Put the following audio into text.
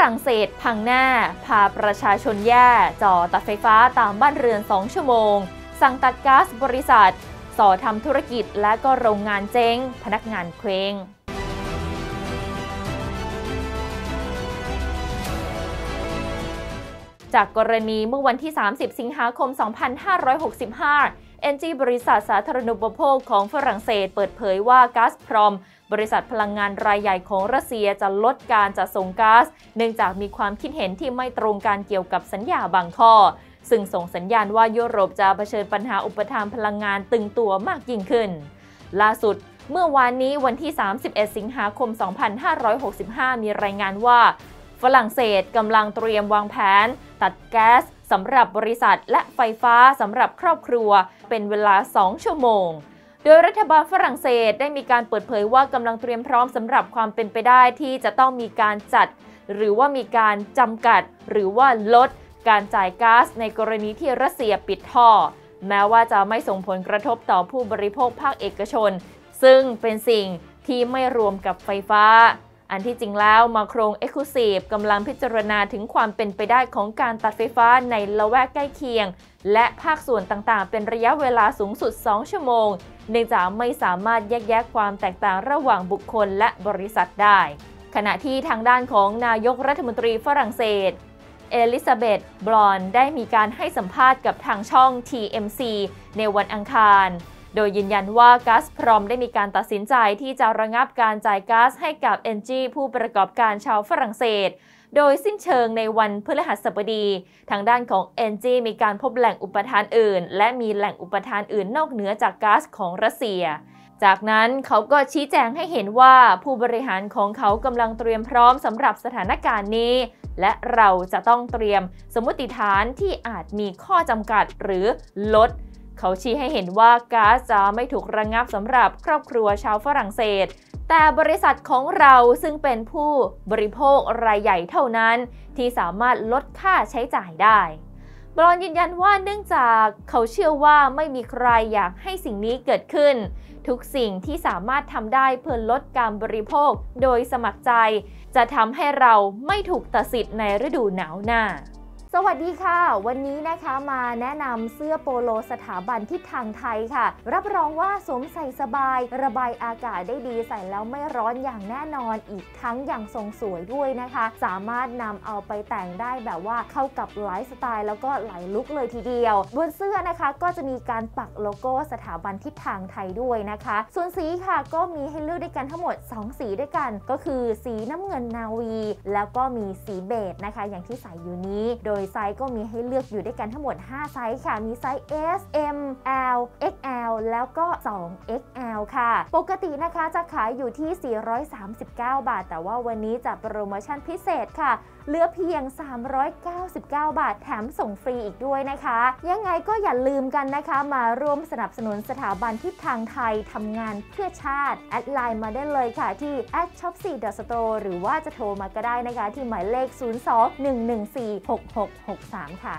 รั่งเศสพังหน้า พาประชาชนแย่จ่อตัดไฟฟ้าตามบ้านเรือน 2 ชั่วโมง สั่งตัดก๊าซบริษัท ส่อทำธุรกิจและก็โรงงานเจ๊ง พนักงานเคว้ง จากกรณีเมื่อวันที่ 30 สิงหาคม 2565 NG บริษัทสาธารณูปโภคของฝรั่งเศสเปิดเผยว่าก๊าซพรอม บริษัทพลังงานรายใหญ่ของรัสเซียจะลดการจัดส่งก๊าซเนื่องจากมีความคิดเห็นที่ไม่ตรงกันเกี่ยวกับสัญญาบางข้อ ซึ่งส่งสัญญาณว่ายุโรปจะเผชิญปัญหาอุปทานพลังงานตึงตัวมากยิ่งขึ้น ล่าสุดเมื่อวานนี้วันที่ 31 สิงหาคม 2565 มีรายงานว่า ฝรั่งเศสกำลังเตรียมวางแผน ตัดแก๊สสำหรับบริษัทและไฟฟ้าสำหรับครอบครัว เป็นเวลา 2 ชั่วโมง โดยรัฐบาลฝรั่งเศสได้มีการเปิดเผยว่ากำลังเตรียมพร้อมสำหรับความเป็นไปได้ที่จะต้องมีการจัด หรือว่ามีการจำกัด หรือว่าลด การจ่ายก๊าซในกรณีที่รัสเซียปิดท่อ แม้ว่าจะไม่ส่งผลกระทบต่อผู้บริโภคภาคเอกชน ซึ่งเป็นสิ่งที่ไม่รวมกับไฟฟ้า อันที่จริงแล้วมาโครงเอ็กซ์คลูซีฟกำลังพิจารณาถึงความเป็นไปได้ของการตัดไฟฟ้าในละแวกใกล้เคียง และภาคส่วนต่างๆ เป็นระยะเวลาสูงสุด 2 ชั่วโมง เนื่องจากไม่สามารถแยกแยะความแตกต่างระหว่างบุคคลและบริษัทได้ ขณะที่ทางด้านของนายกรัฐมนตรีฝรั่งเศส เอลิซาเบธบลอนได้มีการให้สัมภาษณ์กับทางช่อง TMC ในวันอังคาร โดยยืนยันว่าก๊าซพรอมได้มีการตัดสินใจที่จะระงับการจ่ายก๊าซให้กับ NG ผู้ประกอบการชาวฝรั่งเศส โดยสิ้นเชิงในวันพฤหัสบดี ทางด้านของ NG มีการพบแหล่งอุปทานอื่น และมีแหล่งอุปทานอื่นนอกเหนือจากก๊าซของรัสเซียจากนั้นเขาก็ชี้แจงให้เห็นว่าผู้บริหารของเขากำลังเตรียมพร้อมสำหรับสถานการณ์นี้ และเราจะต้องเตรียมสมมติฐานที่อาจมีข้อจำกัดหรือลด เขาชี้ให้เห็นว่าก๊าซจะไม่ถูกระงงับสำหรับครอบครัวชาวฝรั่งเศส แต่บริษัทของเราซึ่งเป็นผู้บริโภครายใหญ่เท่านั้น ที่สามารถลดค่าใช้จ่ายได้บรอนยืนยันว่าเนื่องจากเขาเชื่อว่าไม่มีใครอยากให้สิ่งนี้เกิดขึ้น ทุกสิ่งที่สามารถทำได้เพื่อลดการบริโภคโดยสมัครใจ จะทำให้เราไม่ถูกตัดสิทธิ์ในฤดูหนาวหน้า สวัสดีค่ะ วันนี้นะคะมาแนะนำเสื้อโปโลสถาบันทิศทางไทยค่ะ รับรองว่าสวมใส่สบาย ระบายอากาศได้ดีใส่แล้วไม่ร้อนอย่างแน่นอนอีกทั้งอย่างทรงสวยด้วยนะคะ สามารถนำเอาไปแต่งได้แบบว่าเข้ากับไลฟ์สไตล์แล้วก็หลายลุคเลยทีเดียว บนเสื้อนะคะก็จะมีการปักโลโก้สถาบันทิศทางไทยด้วยนะคะ ส่วนสีค่ะก็มีให้เลือกด้วยกันทั้งหมด 2 สีด้วยกัน ก็คือสีน้ำเงินนาวี แล้วก็มีสีเบจนะคะ อย่างที่ใส่อยู่นี้โดยไซส์ก็มีให้เลือกอยู่ด้วยกันทั้งหมด 5 ไซส์ค่ะ มีไซส์ S M L XL แล้วก็ 2XL ค่ะ ปกตินะคะจะขายอยู่ที่ 439 บาท แต่ว่าวันนี้จะโปรโมชั่นพิเศษค่ะ เหลือเพียง 399 บาท แถมส่งฟรีอีกด้วยนะคะ ยังไงก็อย่าลืมกันนะคะ มาร่วมสนับสนุนสถาบันทิศทางไทยทำงานเพื่อชาติ แอดไลน์มาได้เลยค่ะที่ s h o p 4 s t o r e หรือว่าจะโทรมาก็ได้นะคะ ที่หมายเลข 02-114-6663 ค่ะ